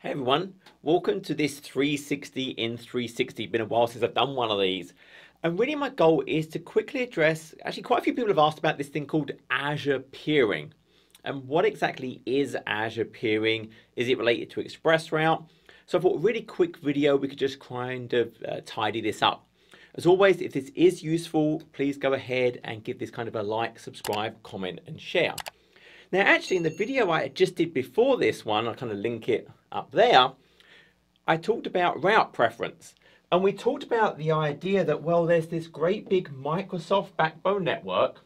Hey everyone, welcome to this 360 in 360. Been a while since I've done one of these. And really my goal is to quickly address, actually quite a few people have asked about this thing called Azure peering. And what exactly is Azure peering? Is it related to ExpressRoute? So I thought a really quick video, we could just kind of uh, tidy this up. As always, if this is useful, please go ahead and give this kind of a like, subscribe, comment and share. Now actually in the video I just did before this one, I'll kind of link it up there, I talked about route preference. And we talked about the idea that, well, there's this great big Microsoft backbone network.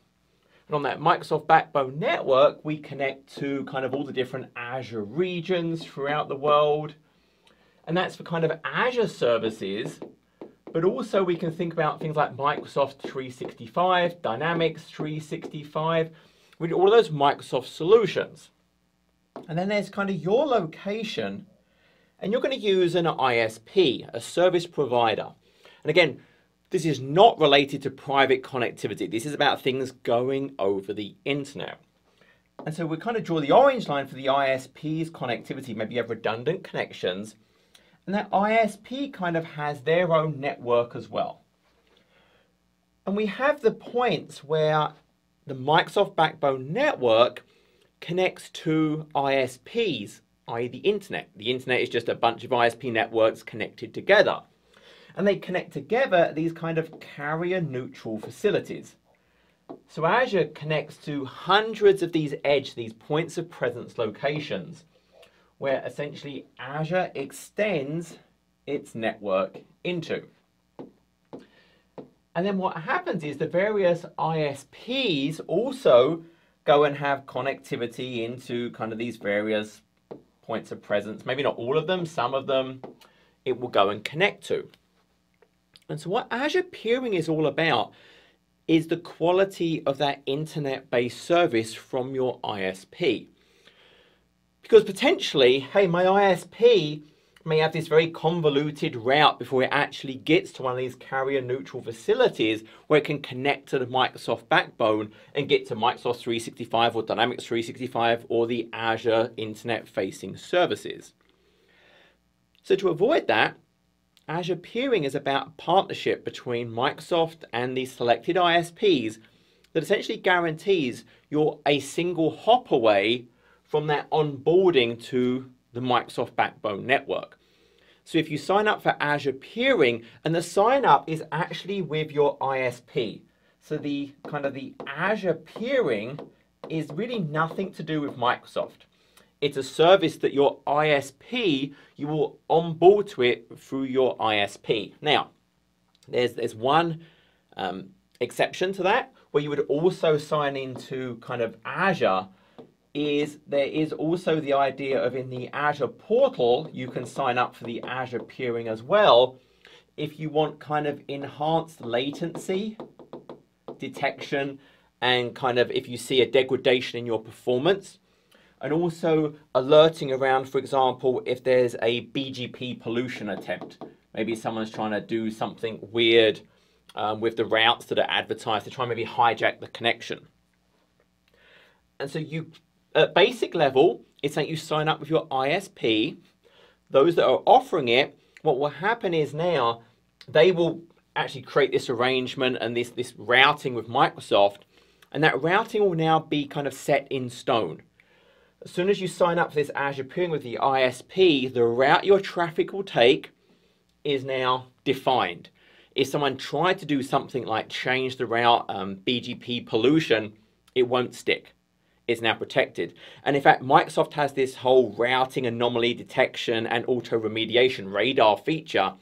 And on that Microsoft backbone network, we connect to kind of all the different Azure regions throughout the world. And that's for kind of Azure services. But also we can think about things like Microsoft 365, Dynamics 365, with all of those Microsoft solutions. And then there's kind of your location, and you're going to use an ISP, a service provider. And again, this is not related to private connectivity. This is about things going over the internet. And so we kind of draw the orange line for the ISP's connectivity. Maybe you have redundant connections. And that ISP kind of has their own network as well. And we have the points where the Microsoft Backbone Network connects to ISPs, i.e. the internet. The internet is just a bunch of ISP networks connected together. And they connect together these kind of carrier neutral facilities. So Azure connects to hundreds of these edge, these points of presence locations, where essentially Azure extends its network into. And then what happens is the various ISPs also go and have connectivity into kind of these various points of presence. Maybe not all of them, some of them it will go and connect to. And so what Azure peering is all about is the quality of that internet-based service from your ISP. Because potentially, hey, my ISP may have this very convoluted route before it actually gets to one of these carrier neutral facilities where it can connect to the Microsoft backbone and get to Microsoft 365 or Dynamics 365 or the Azure internet facing services. So to avoid that, Azure peering is about a partnership between Microsoft and the selected ISPs that essentially guarantees you're a single hop away from that onboarding to the Microsoft Backbone network. So if you sign up for Azure Peering, and the sign up is actually with your ISP. So the kind of the Azure Peering is really nothing to do with Microsoft. It's a service that your ISP, you will onboard to it through your ISP. Now, there's, there's one um, exception to that, where you would also sign into kind of Azure is there is also the idea of in the Azure portal, you can sign up for the Azure peering as well if you want kind of enhanced latency detection and kind of if you see a degradation in your performance and also alerting around, for example, if there's a BGP pollution attempt. Maybe someone's trying to do something weird um, with the routes that are advertised to try and maybe hijack the connection. And so you at basic level, it's that you sign up with your ISP. Those that are offering it, what will happen is now they will actually create this arrangement and this, this routing with Microsoft, and that routing will now be kind of set in stone. As soon as you sign up for this Azure peering with the ISP, the route your traffic will take is now defined. If someone tried to do something like change the route, um, BGP pollution, it won't stick is now protected. And in fact, Microsoft has this whole routing anomaly detection and auto remediation radar feature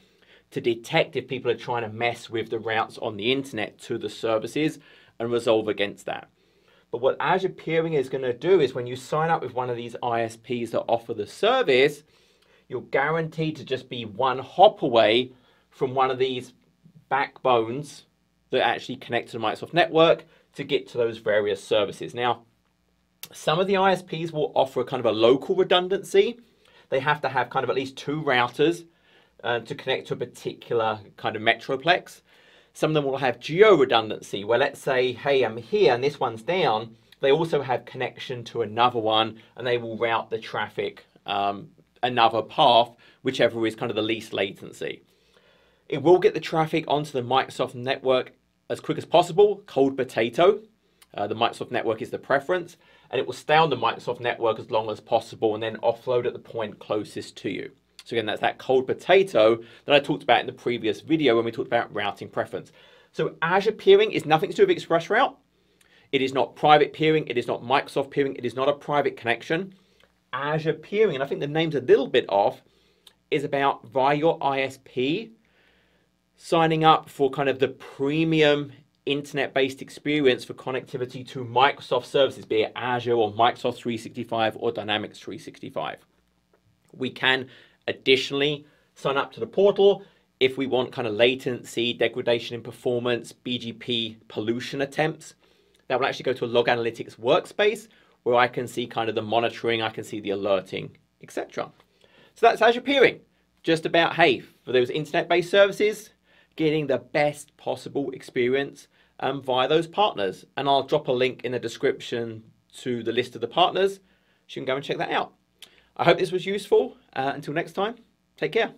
to detect if people are trying to mess with the routes on the internet to the services and resolve against that. But what Azure Peering is going to do is when you sign up with one of these ISPs that offer the service, you're guaranteed to just be one hop away from one of these backbones that actually connect to the Microsoft network to get to those various services. Now, some of the ISPs will offer a kind of a local redundancy. They have to have kind of at least two routers uh, to connect to a particular kind of metroplex. Some of them will have geo redundancy where let's say, hey, I'm here and this one's down. They also have connection to another one and they will route the traffic um, another path, whichever is kind of the least latency. It will get the traffic onto the Microsoft network as quick as possible, cold potato. Uh, the Microsoft network is the preference, and it will stay on the Microsoft network as long as possible and then offload at the point closest to you. So again, that's that cold potato that I talked about in the previous video when we talked about routing preference. So Azure peering is nothing to do with ExpressRoute. It is not private peering. It is not Microsoft peering. It is not a private connection. Azure peering, and I think the name's a little bit off, is about via your ISP signing up for kind of the premium internet-based experience for connectivity to Microsoft services, be it Azure or Microsoft 365 or Dynamics 365. We can additionally sign up to the portal if we want kind of latency, degradation in performance, BGP pollution attempts. That will actually go to a log analytics workspace where I can see kind of the monitoring, I can see the alerting, etc. So that's Azure Peering. Just about, hey, for those internet-based services, getting the best possible experience um, via those partners. And I'll drop a link in the description to the list of the partners. So you can go and check that out. I hope this was useful. Uh, until next time, take care.